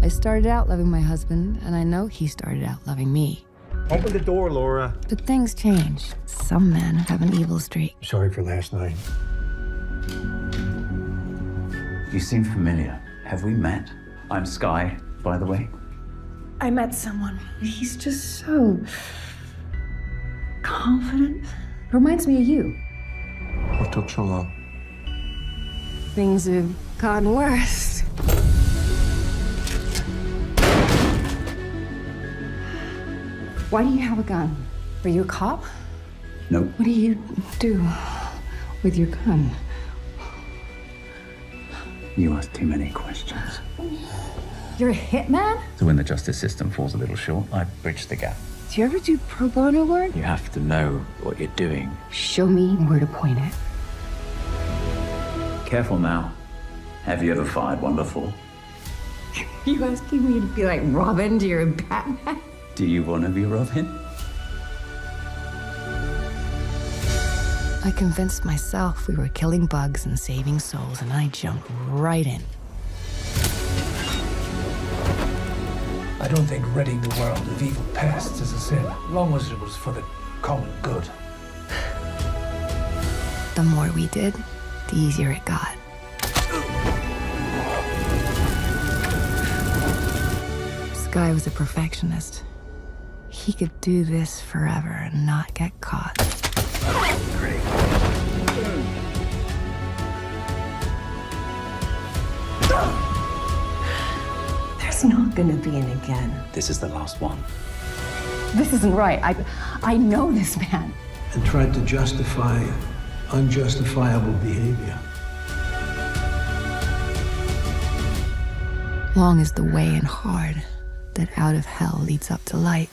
I started out loving my husband, and I know he started out loving me. Open the door, Laura. But things change. Some men have an evil streak. Sorry for last night. You seem familiar. Have we met? I'm Sky, by the way. I met someone. He's just so confident. Reminds me of you. What took so long? Things have gotten worse. Why do you have a gun? Are you a cop? No. What do you do with your gun? You ask too many questions. You're a hitman? So when the justice system falls a little short, I bridge the gap. Do you ever do pro bono work? You have to know what you're doing. Show me where to point it. Careful now. Have you ever fired one before? You asking me to be like Robin to your Batman? Do you want to be Robin? I convinced myself we were killing bugs and saving souls, and I jumped right in. I don't think ridding the world of evil pests is a sin, as long as it was for the common good. The more we did, the easier it got. Sky was a perfectionist. He could do this forever and not get caught. There's not gonna be an again. This is the last one. This isn't right. I, I know this man. And tried to justify unjustifiable behavior. Long is the way and hard that out of hell leads up to light.